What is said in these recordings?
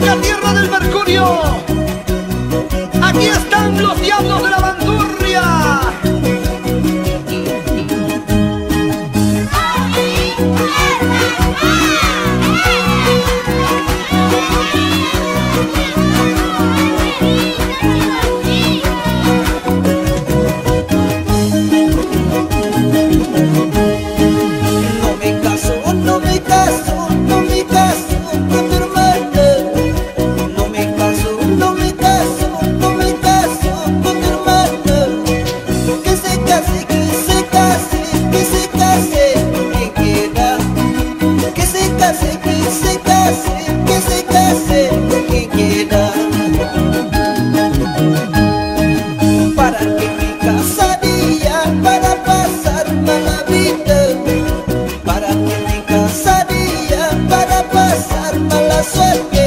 bonita tierra del Mercurio. Aquí están los diablos de la banda. você.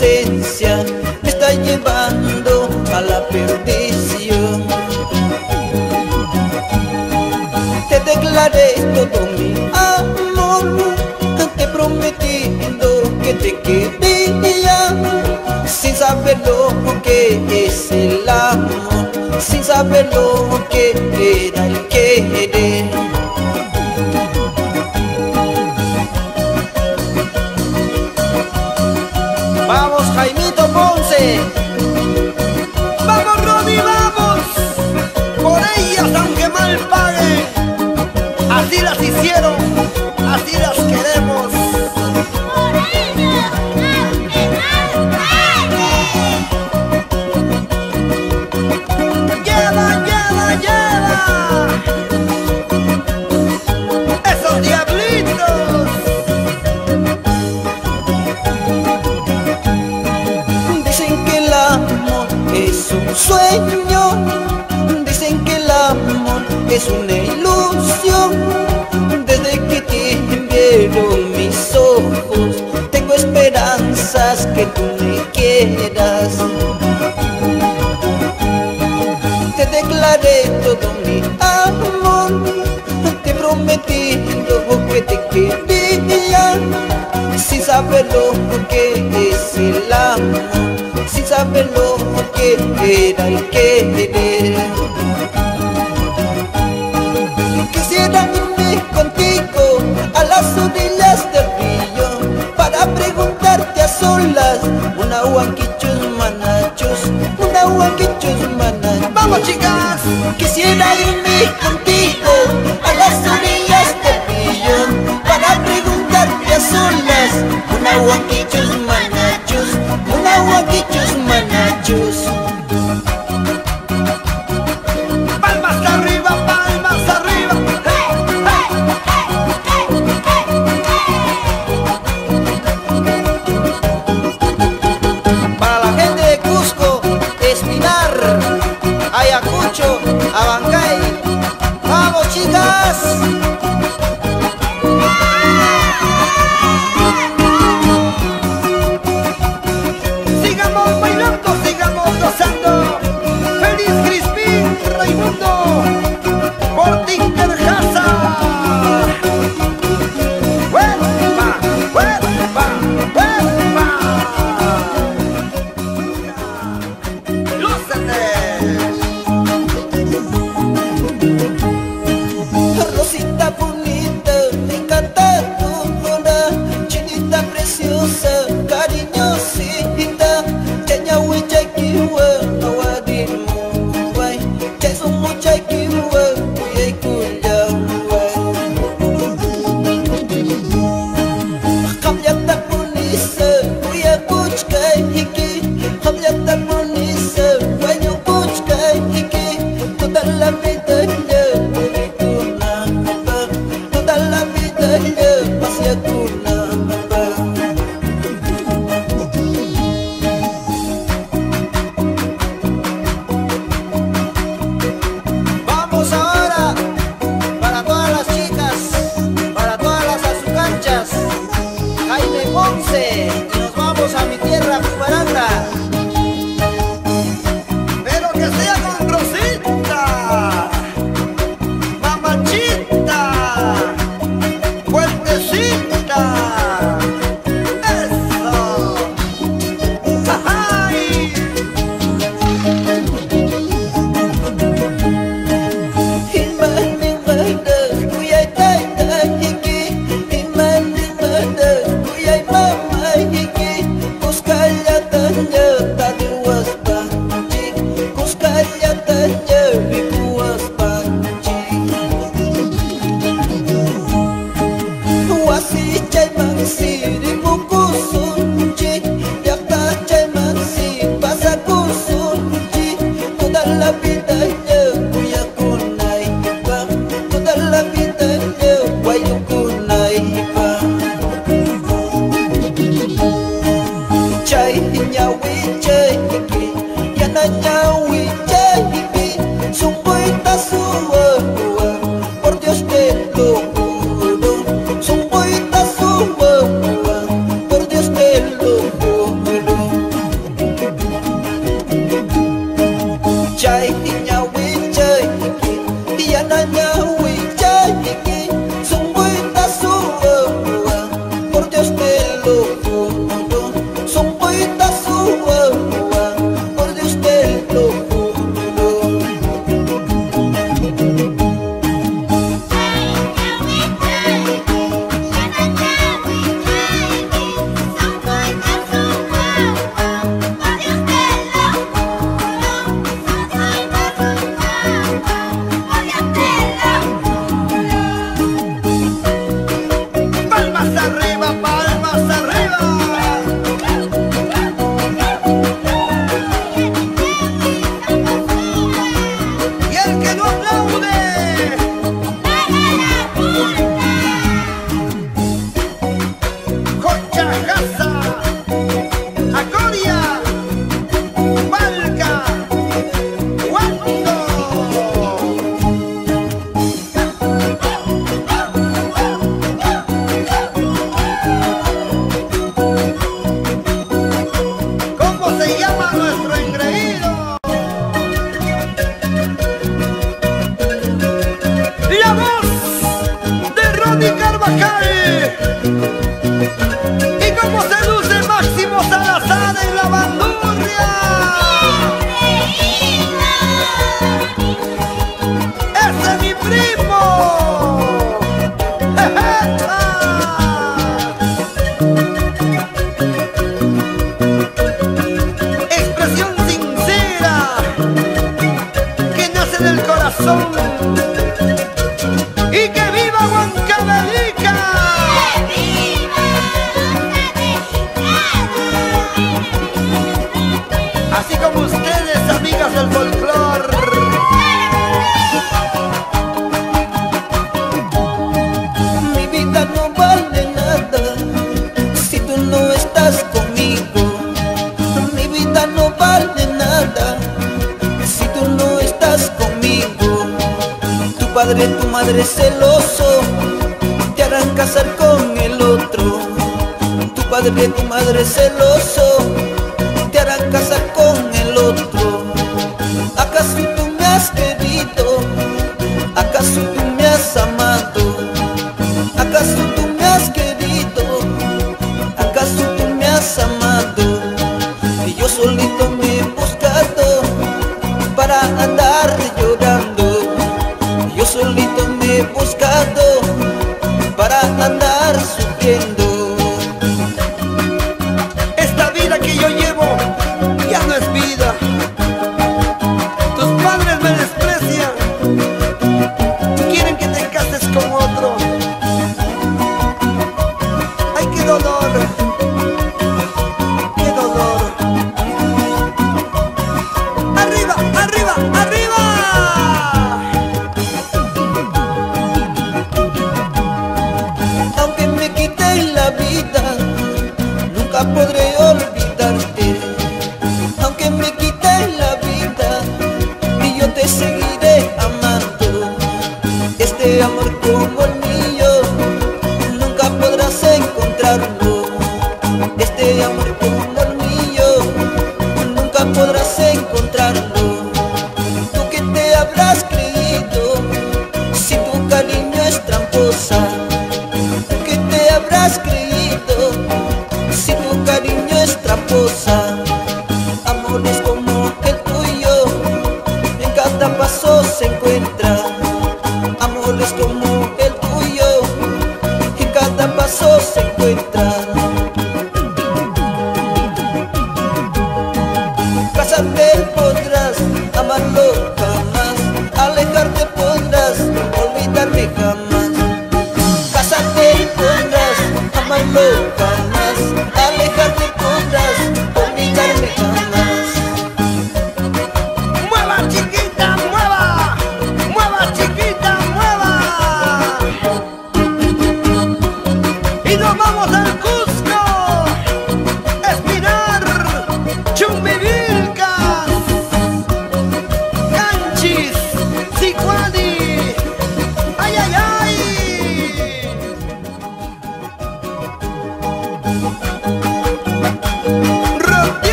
me está llevando a la perdición. Te declaré todo mi amor, te prometiendo que te quería, sin saber lo que es el amor, sin saber lo que era el querer. esperanzas que tú me quieras. Te declaré todo mi amor, te prometí lo que te quería, sin saber lo que es el amor, sin saber lo que era el querer. Quisiera irme contigo a las orillas solas. Una huanquichos manachos Una huanquichos manachos. Vamos chicas. Quisiera irme contigo Música padre celoso te harán casar con el otro. Tu padre y tu madre celoso estar sufriendo. vida, nunca podré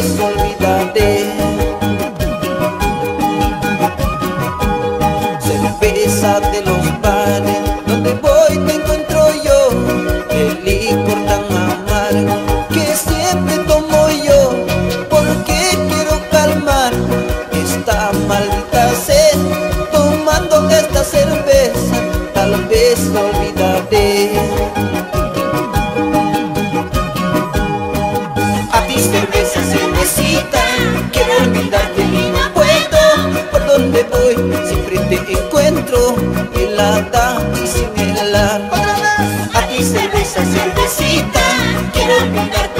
vez olvídate. Cerveza de los bares, donde voy te encuentro yo. El licor tan amargo que siempre tomo yo, porque quiero calmar esta maldita sed. Tomando esta cerveza, tal vez olvídate. chocolata y. Otra. A ti cerveza, cervecita, quiero